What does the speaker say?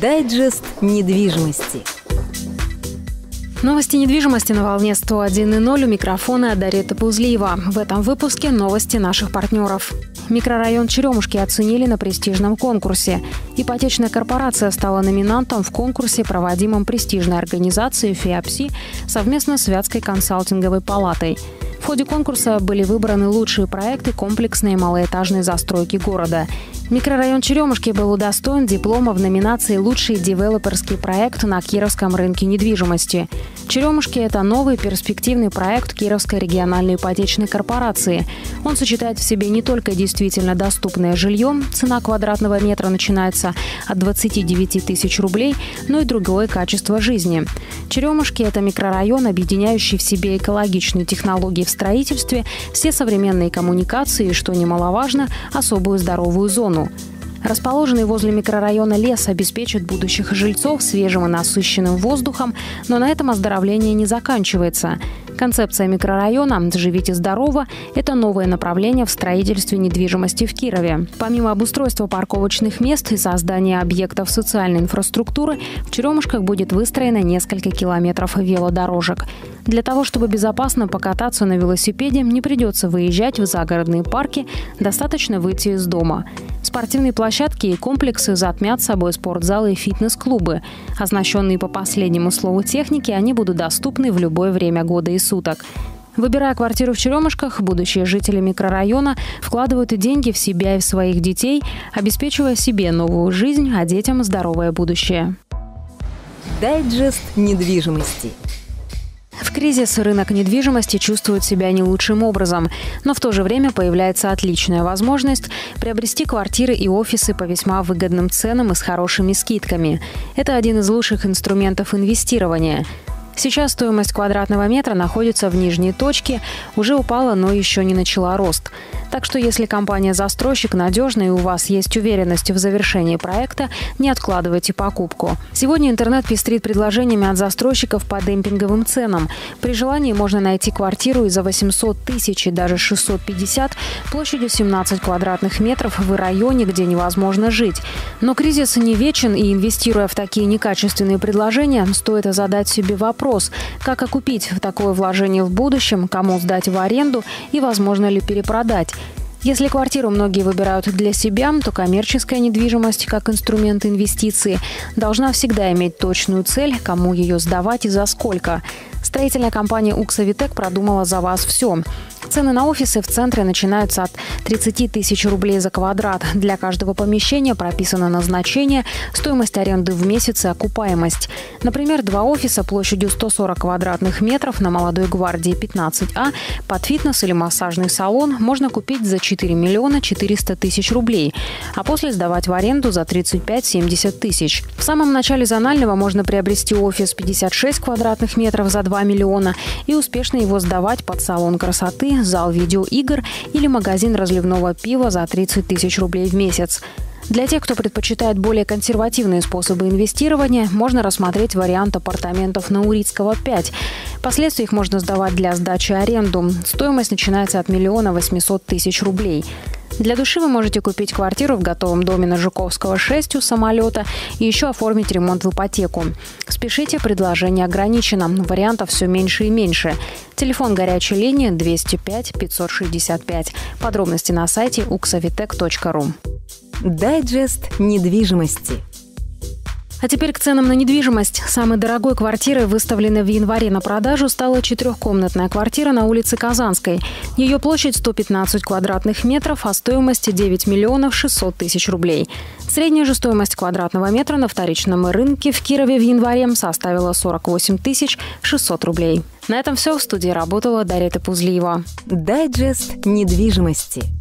Дайджест недвижимости. Новости недвижимости на волне 101.0 у микрофона Дарета Пузлиева. В этом выпуске новости наших партнеров. Микрорайон Черемушки оценили на престижном конкурсе. Ипотечная корпорация стала номинантом в конкурсе, проводимом престижной организацией ФИАПСИ совместно с Вятской консалтинговой палатой. В ходе конкурса были выбраны лучшие проекты комплексной малоэтажной застройки города. Микрорайон Черемушки был удостоен диплома в номинации «Лучший девелоперский проект на Кировском рынке недвижимости». Черемушки – это новый перспективный проект Кировской региональной ипотечной корпорации. Он сочетает в себе не только действительно доступное жилье, цена квадратного метра начинается от 29 тысяч рублей, но и другое качество жизни. Черемушки – это микрорайон, объединяющий в себе экологичные технологии в строительстве, все современные коммуникации и, что немаловажно, особую здоровую зону району. Расположенный возле микрорайона лес обеспечит будущих жильцов свежим и насыщенным воздухом, но на этом оздоровление не заканчивается. Концепция микрорайона «Живите здорово» – это новое направление в строительстве недвижимости в Кирове. Помимо обустройства парковочных мест и создания объектов социальной инфраструктуры, в Черемушках будет выстроено несколько километров велодорожек. Для того, чтобы безопасно покататься на велосипеде, не придется выезжать в загородные парки, достаточно выйти из дома. Спортивные площадки и комплексы затмят собой спортзалы и фитнес-клубы. Оснащенные по последнему слову техники, они будут доступны в любое время года и суток. Выбирая квартиру в Черемушках, будущие жители микрорайона вкладывают деньги в себя и в своих детей, обеспечивая себе новую жизнь, а детям здоровое будущее. Дайджест недвижимости. В кризис рынок недвижимости чувствует себя не лучшим образом, но в то же время появляется отличная возможность приобрести квартиры и офисы по весьма выгодным ценам и с хорошими скидками. Это один из лучших инструментов инвестирования. Сейчас стоимость квадратного метра находится в нижней точке, уже упала, но еще не начала рост. Так что если компания-застройщик надежная и у вас есть уверенность в завершении проекта, не откладывайте покупку. Сегодня интернет пестрит предложениями от застройщиков по демпинговым ценам. При желании можно найти квартиру и за 800 тысяч и даже 650 площадью 17 квадратных метров в районе, где невозможно жить. Но кризис не вечен, и инвестируя в такие некачественные предложения, стоит задать себе вопрос, как окупить такое вложение в будущем, кому сдать в аренду и возможно ли перепродать. Если квартиру многие выбирают для себя, то коммерческая недвижимость как инструмент инвестиции должна всегда иметь точную цель, кому ее сдавать и за сколько. Строительная компания «Уксавитек» продумала за вас все. Цены на офисы в центре начинаются от 30 тысяч рублей за квадрат. Для каждого помещения прописано назначение, стоимость аренды в месяц и окупаемость. Например, два офиса площадью 140 квадратных метров на Молодой гвардии 15А под фитнес или массажный салон можно купить за 4 миллиона 400 тысяч рублей, а после сдавать в аренду за 35-70 тысяч. В самом начале зонального можно приобрести офис 56 квадратных метров за 2 миллиона и успешно его сдавать под салон красоты, зал видеоигр или магазин разливного пива за 30 тысяч рублей в месяц. Для тех, кто предпочитает более консервативные способы инвестирования, можно рассмотреть вариант апартаментов на Урицкого 5. Впоследствии их можно сдавать для сдачи аренду. Стоимость начинается от миллиона восьмисот тысяч рублей. Для души вы можете купить квартиру в готовом доме на Жуковского 6 у самолета и еще оформить ремонт в ипотеку. Спешите, предложение ограничено. Вариантов все меньше и меньше. Телефон горячей линии 205 565. Подробности на сайте uxavitec.ru. Дайджест недвижимости. А теперь к ценам на недвижимость. Самой дорогой квартирой, выставленной в январе на продажу, стала четырехкомнатная квартира на улице Казанской. Ее площадь 115 квадратных метров, а стоимость 9 миллионов 600 тысяч рублей. Средняя же стоимость квадратного метра на вторичном рынке в Кирове в январе составила 48 тысяч 600 рублей. На этом все. В студии работала Дарья Пузлиева. Дайджест недвижимости.